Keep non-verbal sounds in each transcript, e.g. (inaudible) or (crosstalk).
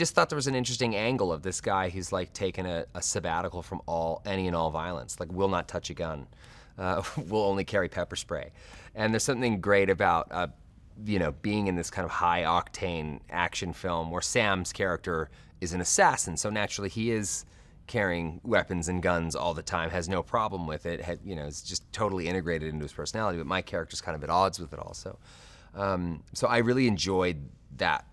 just thought there was an interesting angle of this guy who's like taken a, a sabbatical from all any and all violence, like will not touch a gun, uh, (laughs) will only carry pepper spray, and there's something great about uh, you know being in this kind of high octane action film where Sam's character is an assassin, so naturally he is carrying weapons and guns all the time, has no problem with it, had, you know, is just totally integrated into his personality. But my character's kind of at odds with it also. Um, so I really enjoyed that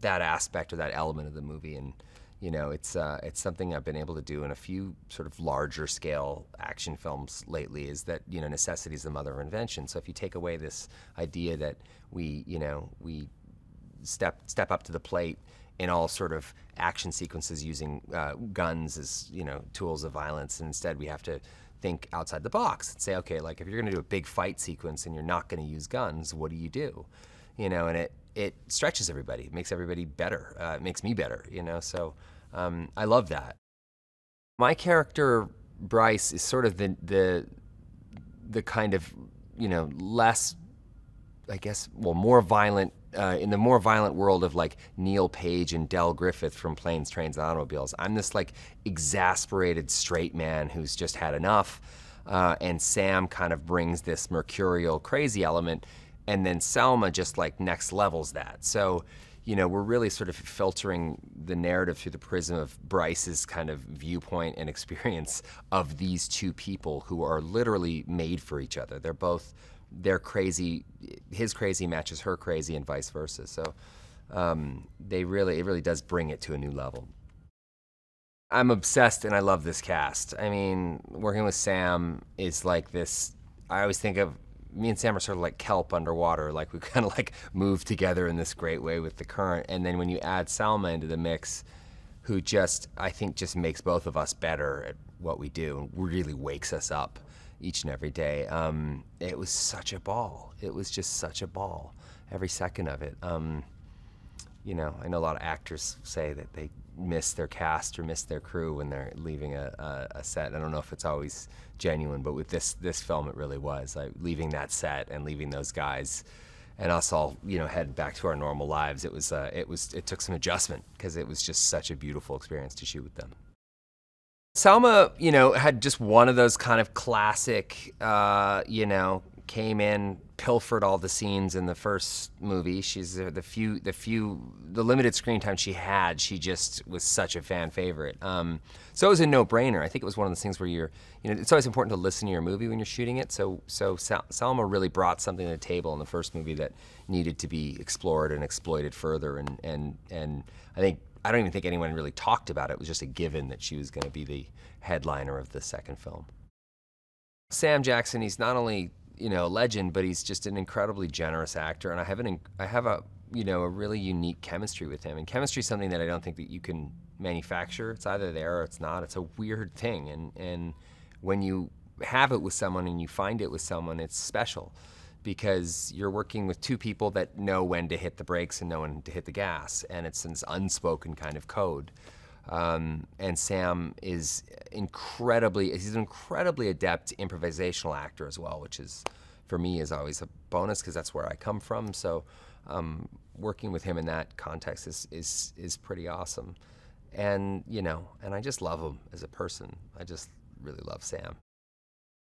that aspect or that element of the movie, and you know, it's uh, it's something I've been able to do in a few sort of larger scale action films lately. Is that you know necessity is the mother of invention. So if you take away this idea that we you know we step step up to the plate in all sort of action sequences using uh, guns as you know tools of violence, and instead we have to think outside the box and say, okay, like if you're going to do a big fight sequence and you're not going to use guns, what do you do? You know, and it it stretches everybody, it makes everybody better, uh, it makes me better. You know, so um, I love that. My character Bryce is sort of the the the kind of you know less, I guess, well, more violent uh, in the more violent world of like Neil Page and Del Griffith from Planes, Trains, and Automobiles, I'm this like exasperated straight man who's just had enough. Uh, and Sam kind of brings this mercurial, crazy element, and then Salma just like next levels that. So, you know, we're really sort of filtering the narrative through the prism of Bryce's kind of viewpoint and experience of these two people who are literally made for each other. They're both they're crazy, his crazy matches her crazy, and vice versa. So um, they really, it really does bring it to a new level. I'm obsessed and I love this cast. I mean, working with Sam is like this. I always think of me and Sam are sort of like kelp underwater. Like we (laughs) kind of like move together in this great way with the current. And then when you add Salma into the mix, who just I think just makes both of us better at what we do and really wakes us up each and every day. Um, it was such a ball. It was just such a ball, every second of it. Um, you know, I know a lot of actors say that they miss their cast or miss their crew when they're leaving a, a, a, set. I don't know if it's always genuine, but with this this film, it really was. Like leaving that set and leaving those guys, and us all, you know, head back to our normal lives. It was uh, it was it took some adjustment because it was just such a beautiful experience to shoot with them. Salma, you know, had just one of those kind of classic, uh, you know, came in, pilfered all the scenes in the first movie. She's the few, the few, the limited screen time she had. She just was such a fan favorite. Um, so it was a no-brainer. I think it was one of those things where you're, you know, it's always important to listen to your movie when you're shooting it. So, so Sal Salma really brought something to the table in the first movie that needed to be explored and exploited further. And and and I think I don't even think anyone really talked about it. It was just a given that she was going to be the headliner of the second film. Sam Jackson, he's not only you know a legend, but he's just an incredibly generous actor, and I have an I have a you know a really unique chemistry with him. And chemistry is something that I don't think that you can manufacture. It's either there or it's not. It's a weird thing, and and when you have it with someone and you find it with someone, it's special because you're working with two people that know when to hit the brakes and know when to hit the gas, and it's this unspoken kind of code. Um, and Sam is incredibly, he's an incredibly adept improvisational actor as well, which is, for me, is always a bonus because that's where I come from. So um, working with him in that context is, is, is pretty awesome. And, you know, and I just love him as a person. I just really love Sam.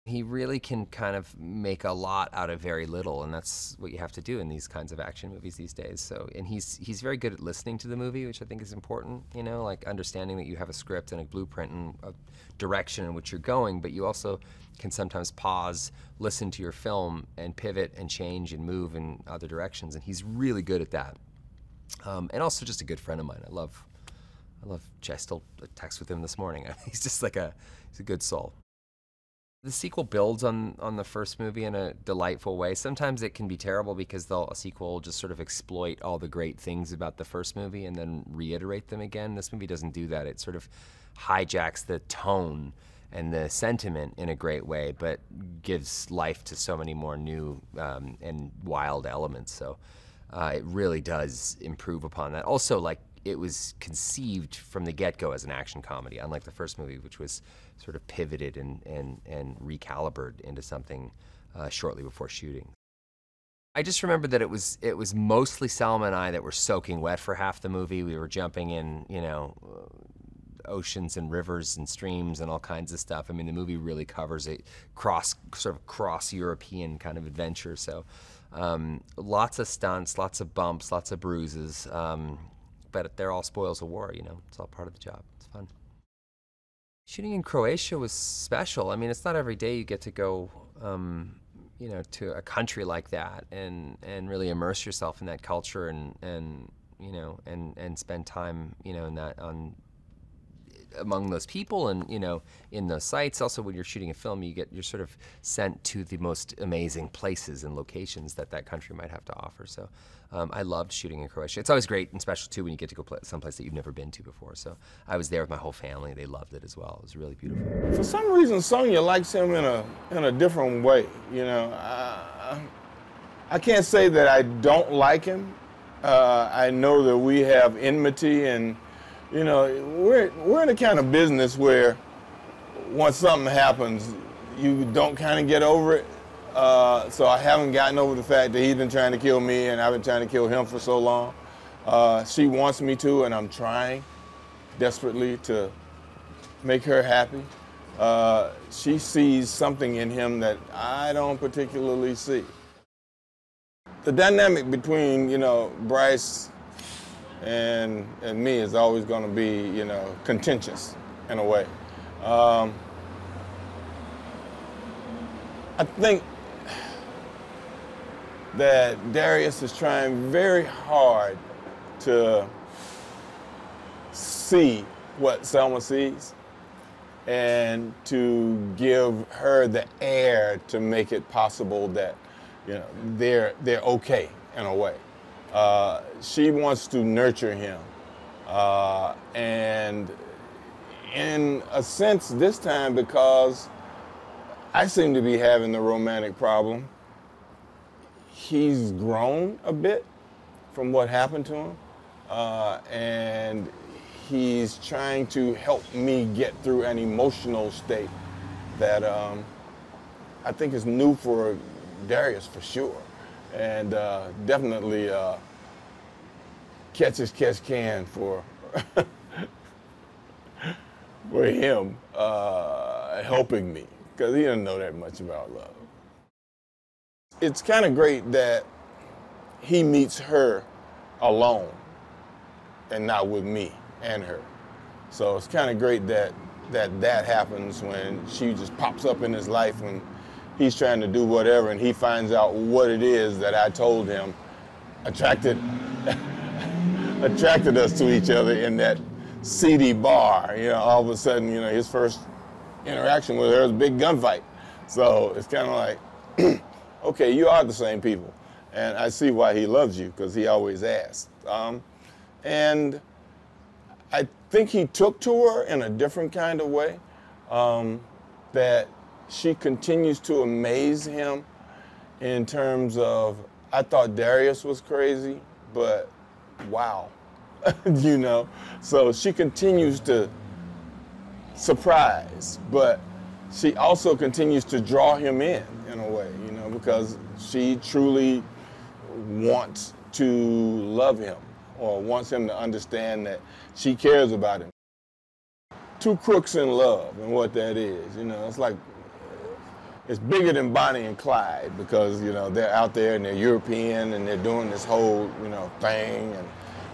He really can kind of make a lot out of very little, and that's what you have to do in these kinds of action movies these days. So, and he's he's very good at listening to the movie, which I think is important. You know, like understanding that you have a script and a blueprint and a direction in which you're going, but you also can sometimes pause, listen to your film, and pivot and change and move in other directions. And he's really good at that. Um, and also just a good friend of mine. I love, I love. I still text with him this morning. (laughs) he's just like a, he's a good soul. The sequel builds on on the first movie in a delightful way. Sometimes it can be terrible because the sequel just sort of exploit all the great things about the first movie and then reiterate them again. This movie doesn't do that. It sort of hijacks the tone and the sentiment in a great way, but gives life to so many more new um, and wild elements. So uh, it really does improve upon that. Also, like it was conceived from the get-go as an action comedy, unlike the first movie, which was sort of pivoted and, and, and recalibrated into something uh, shortly before shooting. I just remember that it was it was mostly Salma and I that were soaking wet for half the movie. We were jumping in, you know, uh, oceans and rivers and streams and all kinds of stuff. I mean, the movie really covers a cross sort of cross European kind of adventure. So, um, lots of stunts, lots of bumps, lots of bruises. Um, but they're all spoils of war. You know, it's all part of the job. It's fun. Shooting in Croatia was special. I mean, it's not every day you get to go. Um, you know, to a country like that and, and really immerse yourself in that culture and, and you know, and, and spend time, you know, in that on among those people and you know in those sites. Also when you're shooting a film you get you're sort of sent to the most amazing places and locations that that country might have to offer. So um, I loved shooting in Croatia. It's always great and special too when you get to go play someplace that you've never been to before. So I was there with my whole family. They loved it as well. It was really beautiful. For some reason Sonia likes him in a in a different way you know? I, I can't say that I don't like him. Uh, I know that we have enmity and you know, we're, we're in a kind of business where once something happens, you don't kind of get over it. Uh, so I haven't gotten over the fact that he's been trying to kill me and I've been trying to kill him for so long. Uh, she wants me to, and I'm trying desperately to make her happy. Uh, she sees something in him that I don't particularly see. The dynamic between, you know, Bryce and, and me is always going to be, you know, contentious in a way. Um, I think that Darius is trying very hard to see what Salma sees and to give her the air to make it possible that you know they're they're okay in a way. Uh, she wants to nurture him. Uh, and in a sense, this time, because I seem to be having the romantic problem, he's grown a bit from what happened to him. Uh, and he's trying to help me get through an emotional state that um, I think is new for Darius for sure and uh, definitely uh, catch as catch can for (laughs) for him uh, helping me because he didn't know that much about love. It's kind of great that he meets her alone and not with me and her. So it's kind of great that that that happens when she just pops up in his life when he's trying to do whatever and he finds out what it is that I told him attracted (laughs) attracted us to each other in that seedy bar. You know, all of a sudden, you know, his first interaction with her was a big gunfight. So it's kind of like, (clears throat) okay, you are the same people. And I see why he loves you, because he always asks. Um, and I think he took to her in a different kind of way, um, that she continues to amaze him in terms of, I thought Darius was crazy, but wow, (laughs) you know? So she continues to surprise, but she also continues to draw him in, in a way, you know, because she truly wants to love him or wants him to understand that she cares about him. Two crooks in love and what that is, you know, it's like it's bigger than Bonnie and Clyde because you know they're out there and they're European and they're doing this whole you know thing and,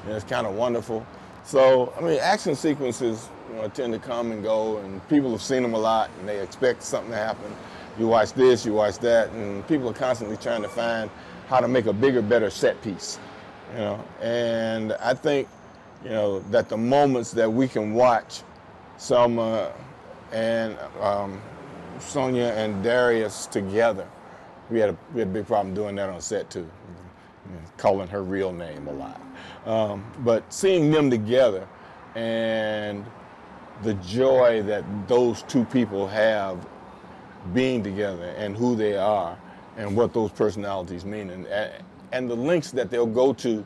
and it's kind of wonderful. So I mean, action sequences you know, tend to come and go, and people have seen them a lot and they expect something to happen. You watch this, you watch that, and people are constantly trying to find how to make a bigger, better set piece. You know, and I think you know that the moments that we can watch Salma and um, Sonia and Darius together. We had a, we had a big problem doing that on set too, calling her real name a lot. Um, but seeing them together and the joy that those two people have being together and who they are and what those personalities mean and, and the links that they'll go to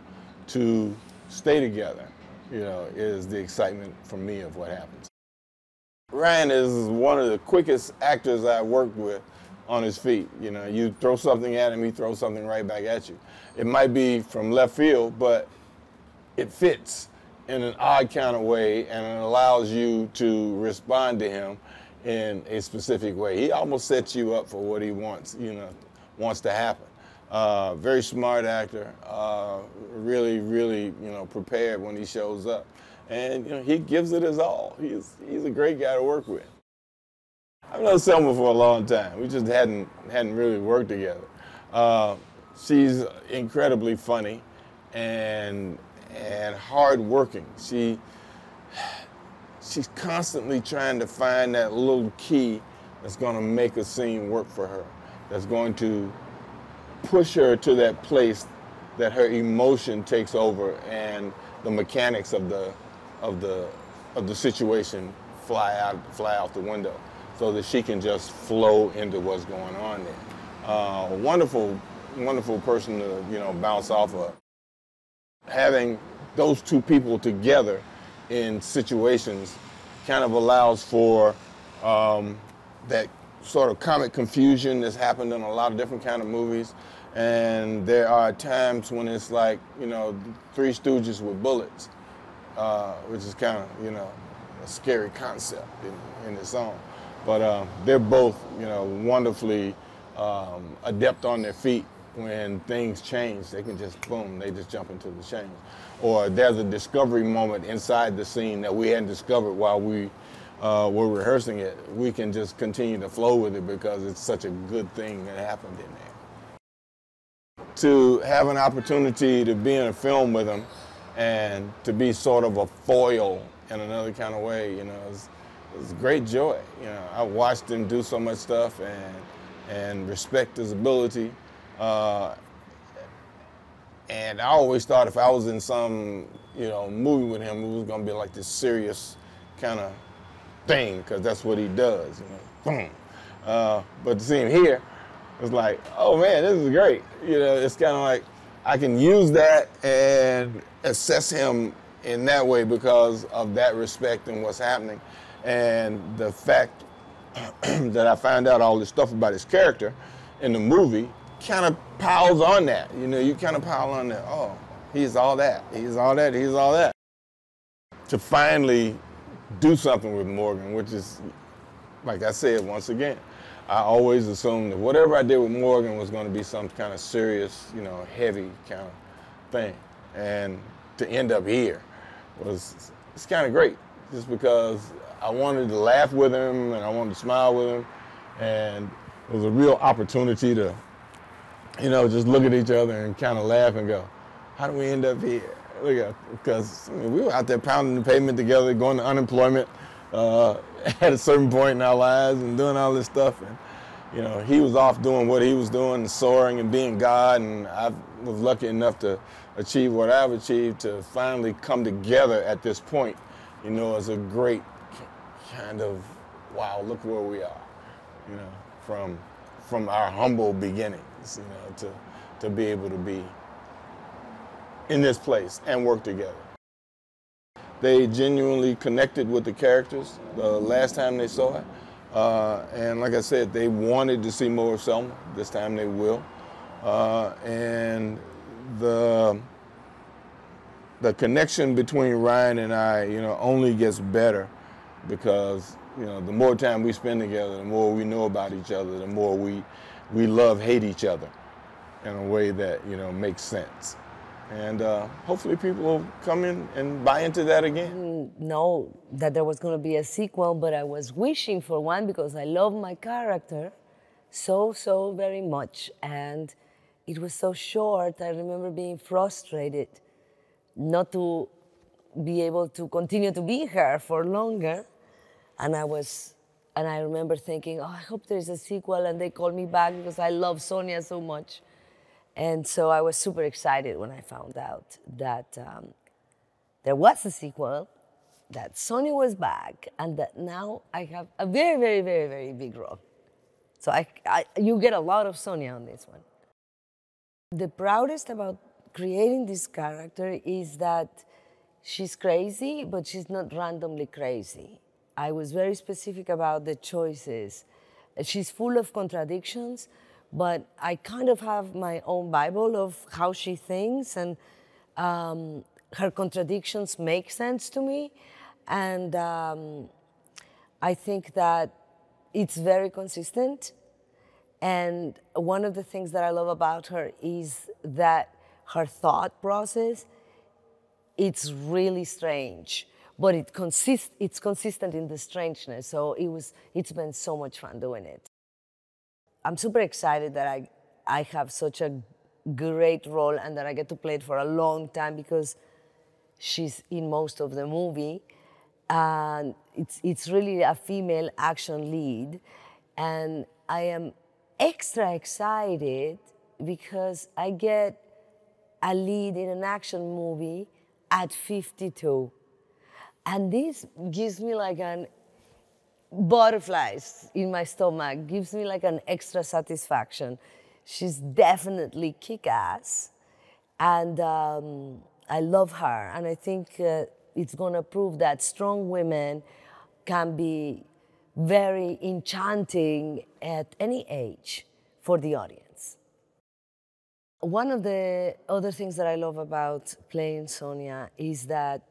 to stay together, you know, is the excitement for me of what happens. Ryan is one of the quickest actors I worked with on his feet. You know, you throw something at him, he throws something right back at you. It might be from left field, but it fits in an odd kind of way and it allows you to respond to him in a specific way. He almost sets you up for what he wants, you know, wants to happen. Uh, very smart actor, uh, really, really, you know, prepared when he shows up. And, you know, he gives it his all. He's, he's a great guy to work with. I've known Salma for a long time. We just hadn't, hadn't really worked together. Uh, she's incredibly funny and, and hardworking. She, she's constantly trying to find that little key that's going to make a scene work for her, that's going to push her to that place that her emotion takes over and the mechanics of the of the of the situation fly out fly out the window so that she can just flow into what's going on there. Uh, wonderful, wonderful person to you know bounce off of. Having those two people together in situations kind of allows for um, that sort of comic confusion that's happened in a lot of different kind of movies. And there are times when it's like, you know, Three Stooges with bullets, uh, which is kind of, you know, a scary concept in, in its own. But uh, they're both, you know, wonderfully um, adept on their feet when things change, they can just boom, they just jump into the change. Or there's a discovery moment inside the scene that we hadn't discovered while we uh, were rehearsing it. We can just continue to flow with it because it's such a good thing that happened in there. To have an opportunity to be in a film with him and to be sort of a foil in another kind of way, you know, it's, it's great joy. You know, I watched him do so much stuff and and respect his ability uh, and I always thought if I was in some, you know, movie with him, it was gonna be like this serious kind of thing, because that's what he does, you know. Boom. Uh, but to see him here, it's like, oh man, this is great. You know, it's kind of like I can use that and assess him in that way because of that respect and what's happening, and the fact (clears throat) that I found out all this stuff about his character in the movie kind of piles on that. You know, you kind of pile on that. Oh, he's all that. He's all that. He's all that. To finally do something with Morgan, which is, like I said once again, I always assumed that whatever I did with Morgan was going to be some kind of serious, you know, heavy kind of thing. And to end up here was it's kind of great, just because I wanted to laugh with him and I wanted to smile with him, and it was a real opportunity to you know, just look at each other and kind of laugh and go, how do we end up here? Look because I mean, we were out there pounding the pavement together, going to unemployment uh, (laughs) at a certain point in our lives and doing all this stuff. And, you know, he was off doing what he was doing, soaring and being God. And I was lucky enough to achieve what I've achieved to finally come together at this point, you know, as a great kind of, wow, look where we are, you know, from, from our humble beginnings, you know, to, to be able to be in this place and work together. They genuinely connected with the characters the last time they saw it. Uh, and like I said, they wanted to see more of Salma. This time they will. Uh, and the the connection between Ryan and I, you know, only gets better because you know the more time we spend together, the more we know about each other, the more we we love hate each other in a way that you know makes sense. And uh, hopefully people will come in and buy into that again. Didn't that there was going to be a sequel but i was wishing for one because i love my character so so very much. And it was so short i remember being frustrated not to be able to continue to be her for longer and i was and I remember thinking, oh, I hope there's a sequel, and they call me back because I love Sonia so much. And so I was super excited when I found out that um, there was a sequel, that Sonia was back, and that now I have a very, very, very, very big role. So I, I, you get a lot of Sonia on this one. The proudest about creating this character is that she's crazy, but she's not randomly crazy. I was very specific about the choices She's full of contradictions, but I kind of have my own Bible of how she thinks, and um, her contradictions make sense to me. And um, I think that it's very consistent. And one of the things that I love about her is that her thought process, it's really strange, but it consist, it's consistent in the strangeness. So it was, it's been so much fun doing it. I'm super excited that I, I have such a great role and that I get to play it for a long time because she's in most of the movie. And it's, it's really a female action lead. And I am extra excited because I get a lead in an action movie at 52. And this gives me like an butterflies in my stomach, gives me like an extra satisfaction. She's definitely kick ass. And um, I love her. And I think uh, it's going to prove that strong women can be very enchanting at any age for the audience. One of the other things that I love about playing Sonia is that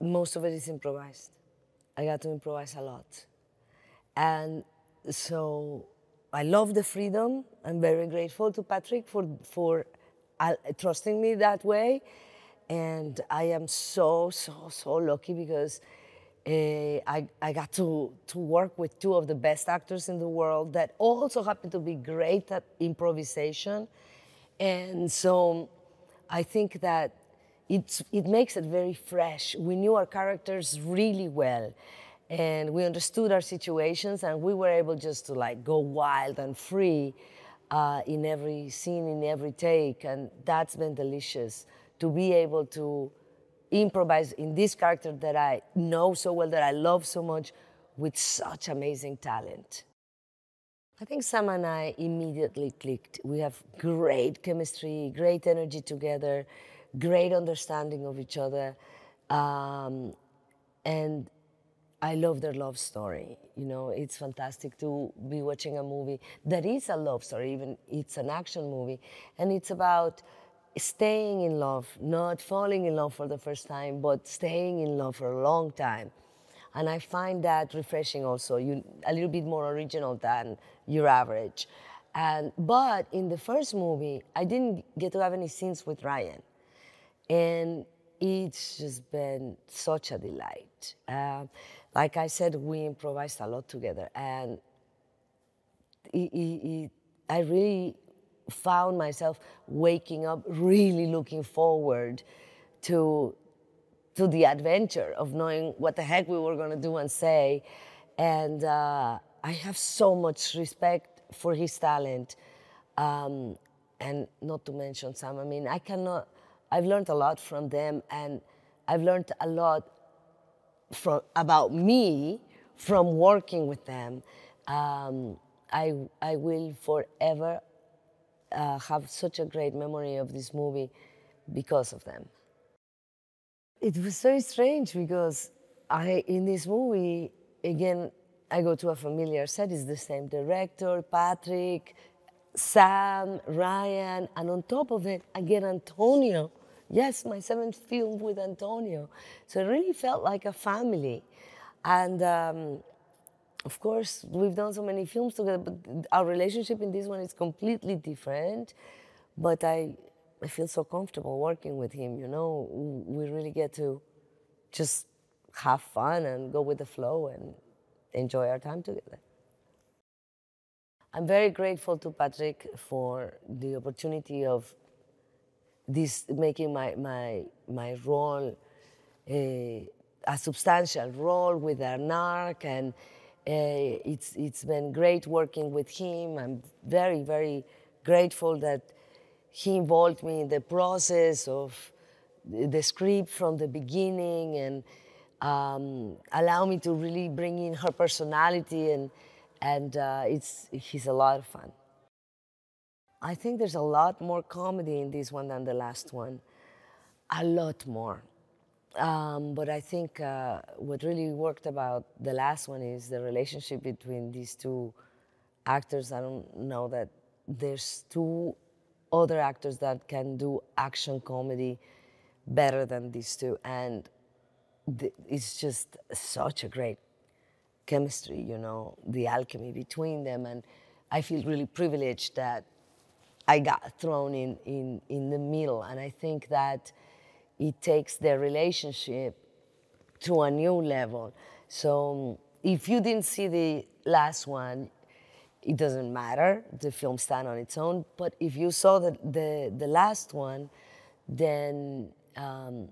most of it is improvised. I got to improvise a lot. And so I love the freedom. I'm very grateful to Patrick for, for uh, trusting me that way. And I am so, so, so lucky because uh, I, I got to, to work with two of the best actors in the world that also happen to be great at improvisation. And so I think that it's, it makes it very fresh. We knew our characters really well and we understood our situations and we were able just to like go wild and free uh, in every scene, in every take. And that's been delicious to be able to improvise in this character that I know so well, that I love so much, with such amazing talent. I think Sam and I immediately clicked. We have great chemistry, great energy together, great understanding of each other. Um, and I love their love story. You know, it's fantastic to be watching a movie that is a love story, even it's an action movie. And it's about staying in love, not falling in love for the first time, but staying in love for a long time. And I find that refreshing also, you, a little bit more original than your average. And, but in the first movie, I didn't get to have any scenes with Ryan. And it's just been such a delight. Uh, like I said, we improvised a lot together. And it, it, it, I really found myself waking up really looking forward to to the adventure of knowing what the heck we were going to do and say. And uh, i have so much respect for his talent um, and not to mention sam. I mean i cannot i've learned a lot from them and i've learned a lot from about me from working with them. Um, I, I will forever uh, have such a great memory of this movie because of them. It was so strange because I, in this movie, again, I go to a familiar set. It's the same director, Patrick, Sam, Ryan, and on top of it, get Antonio. Yes, my seventh film with Antonio. So it really felt like a family. And um, of course, we've done so many films together, but our relationship in this one is completely different. But I, I feel so comfortable working with him, you know. We really get to just have fun and go with the flow and enjoy our time together. I'm very grateful to Patrick for the opportunity of this making my, my, my role a, a substantial role with Arnark and it's, it's been great working with him. I'm very, very grateful that he involved me in the process of the script from the beginning and um, allow me to really bring in her personality and, and uh, it's, he's a lot of fun. I think there's a lot more comedy in this one than the last one. A lot more. Um, but I think uh, what really worked about the last one is the relationship between these two actors. I don't know that there's two other actors that can do action comedy better than these two, and th- it's just such a great chemistry. You know, the alchemy between them, and I feel really privileged that I got thrown in in in the middle, and I think that it takes their relationship to a new level. So if you didn't see the last one, it doesn't matter. The film stand on its own. But if you saw the the, the last one, then um,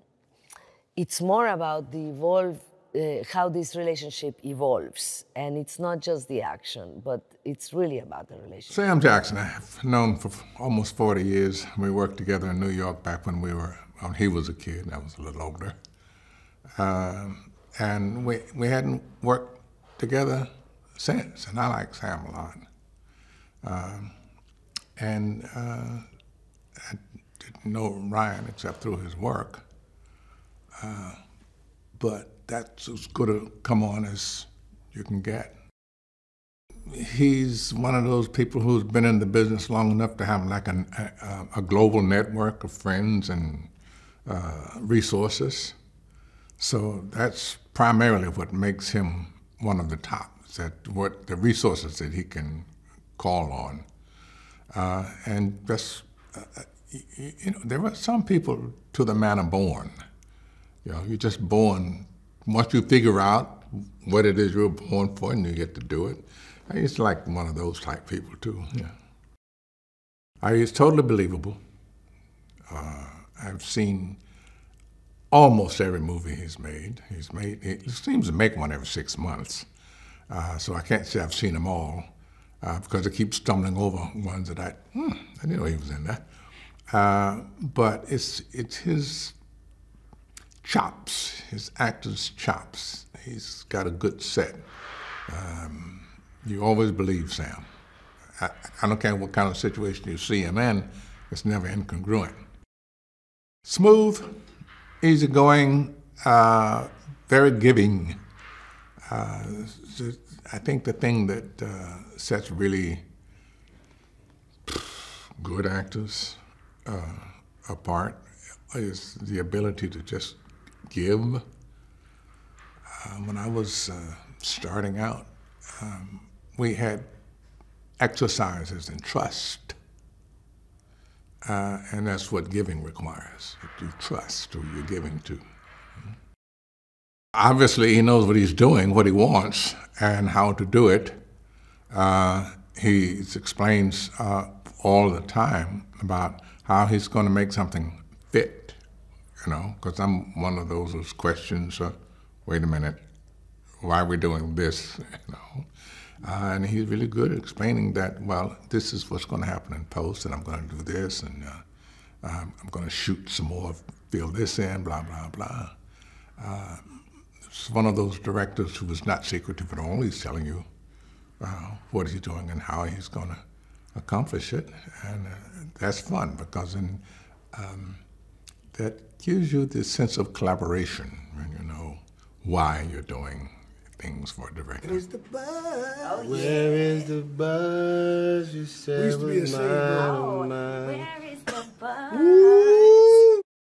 it's more about the evolve. Uh, how this relationship evolves, and it's not just the action, but it's really about the relationship. Sam Jackson, I've known for almost 40 years. We worked together in New York back when we were when he was a kid, and I was a little older. Um, and we, we hadn't worked together since, and I like Sam a lot. Um, and uh, I didn't know Ryan except through his work. Uh, but that's as good a come on as you can get. He's one of those people who's been in the business long enough to have like an, a, a global network of friends and uh, resources. So that's primarily what makes him one of the top. That what the resources that he can call on, uh, and just uh, you know, there are some people to the manner born. You know, you're just born. Once you figure out what it is you're born for, and you get to do it, he's like one of those type people too. Yeah, I, he's totally believable. Uh, I've seen almost every movie he's made. He's made. He seems to make one every six months, uh, so I can't say I've seen them all uh, because I keep stumbling over ones that I hmm, I didn't know he was in there. Uh, but it's it's his chops, his actor's chops. He's got a good set. Um, you always believe Sam. I, I don't care what kind of situation you see him in, it's never incongruent. Smooth, easygoing, uh, very giving. Uh, I think the thing that uh, sets really good actors uh, apart is the ability to just give. Uh, when I was uh, starting out, um, we had exercises in trust uh, and that's what giving requires. That you trust who you're giving to. Obviously, he knows what he's doing, what he wants, and how to do it. Uh, he explains uh, all the time about how he's going to make something fit, you know, because I'm one of those whose questions, uh, wait a minute, why are we doing this, (laughs) you know? Uh, and he's really good at explaining that, well, this is what's going to happen in post, and I'm going to do this, and uh, um, I'm going to shoot some more, fill this in, blah, blah, blah. Uh, it's one of those directors who is not secretive at all. He's telling you uh, what he's doing and how he's going to accomplish it. And uh, that's fun because in, um, that gives you this sense of collaboration when you know why you're doing things for a director. Where's the buzz? Oh, yeah. Where is the buzz? You said was mine. Oh, where is the (laughs) buzz?